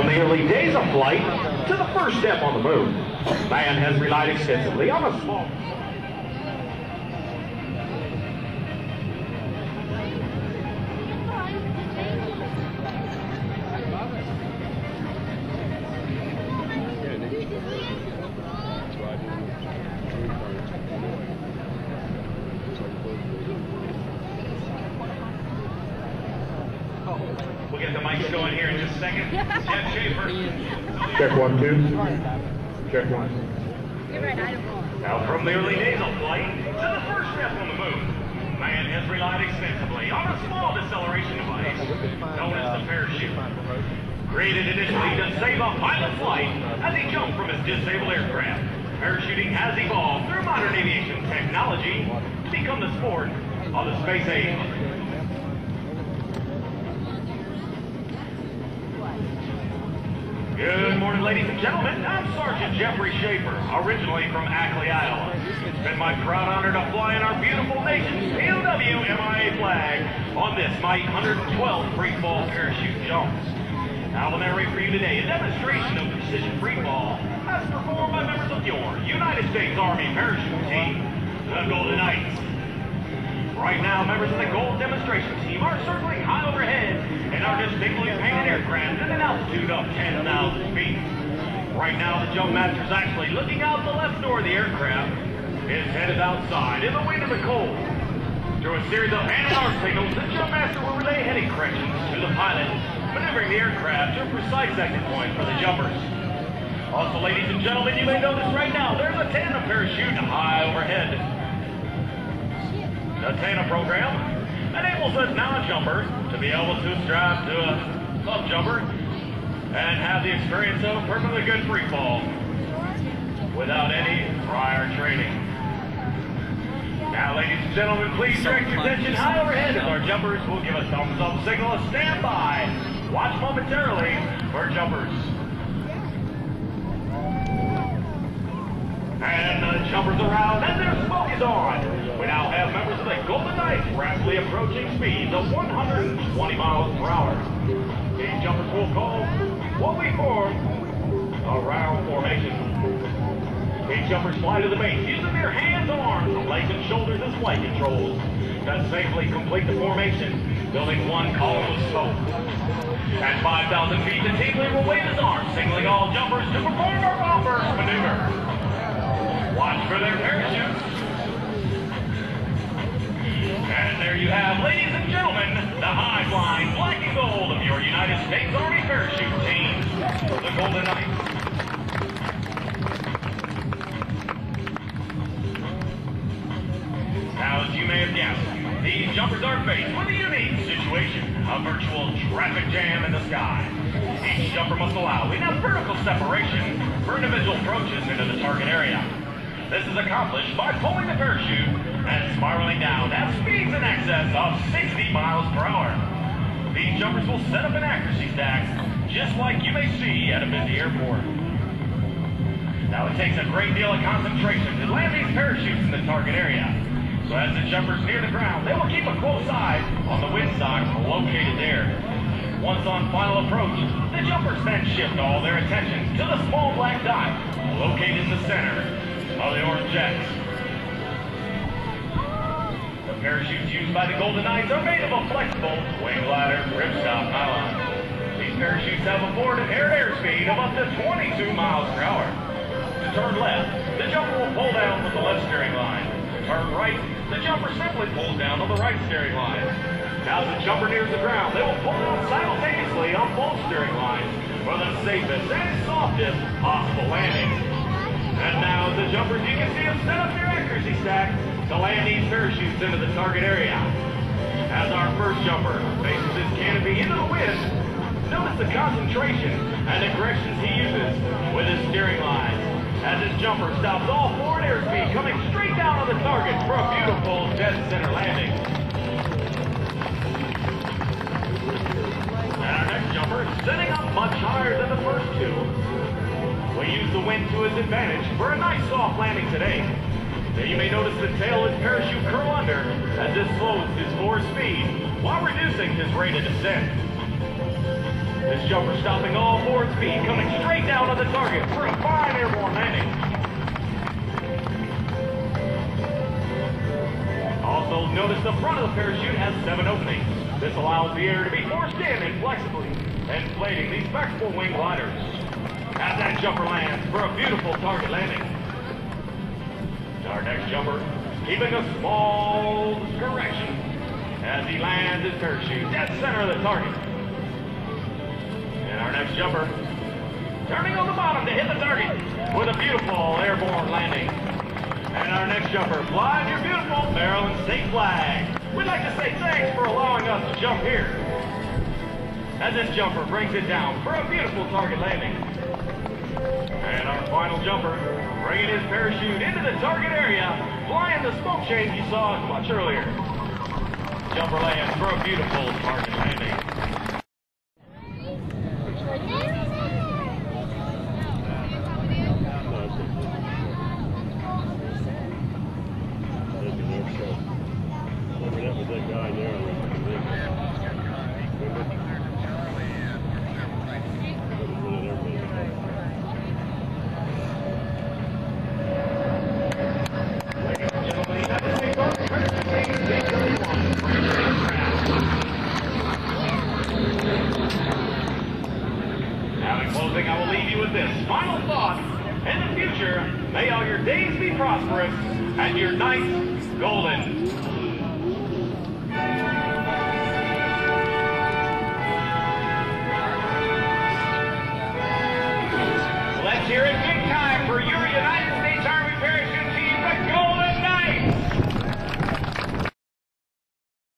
From the early days of flight to the first step on the moon, man has relied extensively on a small... get the mics going here in just a second. Jeff Schaefer. Check one, two. Check one. Now, from the early days of flight to the first step on the moon, man has relied extensively on a small deceleration device known as the parachute. Created initially to save a pilot's life as he jumped from his disabled aircraft, parachuting has evolved through modern aviation technology to become the sport of the space age. Good morning, ladies and gentlemen. I'm Sergeant Jeffrey Schaefer, originally from Ackley, Iowa. It's been my proud honor to fly in our beautiful nation's POW MIA flag on this, my 112th free fall parachute jump. I will narrate for you today a demonstration of precision free fall as performed by members of your United States Army parachute team, the Golden Knights. Right now, members of the Gold demonstration team are circling high overhead in our distinctly painted aircraft at an altitude of 10,000 feet. Right now, the jump master is actually looking out the left door of the aircraft. His head is outside in the wind and the cold. Through a series of hand signals, the jump master will relay heading corrections to the pilot, maneuvering the aircraft to a precise exit point for the jumpers. Also, ladies and gentlemen, you may notice right now there's a tandem parachute high overhead. The tandem program enables a non-jumper to be able to strap to a club jumper and have the experience of a perfectly good free fall without any prior training. Now, ladies and gentlemen, please direct your attention high overhead as our jumpers will give a thumbs up signal of stand by. Watch momentarily for jumpers. And the jumpers around and their smoke is on. We now have members of the Golden Knights rapidly approaching speeds of 120 miles per hour. These jumpers will call what we form a round formation. These jumpers fly to the base using their hands, arms, legs, and shoulders as flight controls to safely complete the formation, building one column of smoke. At 5,000 feet, the team leader will wave his arm, signaling all jumpers to perform our bomb burst maneuver. Watch for their parachutes. And there you have, ladies and gentlemen, the high flying black and gold of your United States Army parachute team, the Golden Knights. Now, as you may have guessed, these jumpers are faced with a unique situation, a virtual traffic jam in the sky. Each jumper must allow enough vertical separation for individual approaches into the target area. This is accomplished by pulling the parachute and spiraling down at speeds in excess of 60 miles per hour. These jumpers will set up an accuracy stack just like you may see at a busy airport. Now it takes a great deal of concentration to land these parachutes in the target area. So as the jumpers near the ground, they will keep a close eye on the windsock located there. Once on final approach, the jumpers then shift all their attention to the small black dot located in the center of the Orange Jets. The parachutes used by the Golden Knights are made of a flexible wing glider ripstop nylon. These parachutes have a forward air airspeed of up to 22 miles per hour. To turn left, the jumper will pull down with the left steering line. To turn right, the jumper simply pulls down on the right steering line. As the jumper nears the ground, they will pull down simultaneously on both steering lines for the safest and softest possible landing. And now the jumpers, you can see them set up their accuracy stack to land these parachutes into the target area. As our first jumper faces his canopy into the wind, notice the concentration and the corrections he uses with his steering lines. As his jumper stops all forward airspeed, coming straight down on the target for a beautiful dead center landing. And our next jumper is setting up much higher than the first two. We use the wind to his advantage for a nice soft landing today. Now you may notice the tail of his parachute curl under as this slows his forward speed while reducing his rate of descent. This jumper stopping all forward speed, coming straight down on the target for a fine airborne landing. Also, notice the front of the parachute has seven openings. This allows the air to be forced in and flexibly, inflating these flexible wing gliders. As that jumper lands for a beautiful target landing. Our next jumper keeping a small correction as he lands his parachute dead center of the target. And our next jumper turning on the bottom to hit the target with a beautiful airborne landing. And our next jumper flies your beautiful Maryland state flag. We'd like to say thanks for allowing us to jump here. As this jumper brings it down for a beautiful target landing. And our final jumper, bringing his parachute into the target area, flying the smoke chain you saw much earlier. Jumper lands for a beautiful target landing. In closing, I will leave you with this final thought. In the future, may all your days be prosperous and your nights golden.